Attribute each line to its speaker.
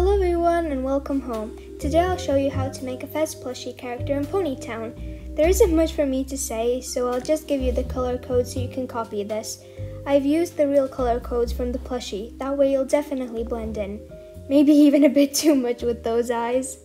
Speaker 1: Hello everyone and welcome home. Today I'll show you how to make a Fez plushie character in Pony Town. There isn't much for me to say, so I'll just give you the color code so you can copy this. I've used the real color codes from the plushie, that way you'll definitely blend in. Maybe even a bit too much with those eyes.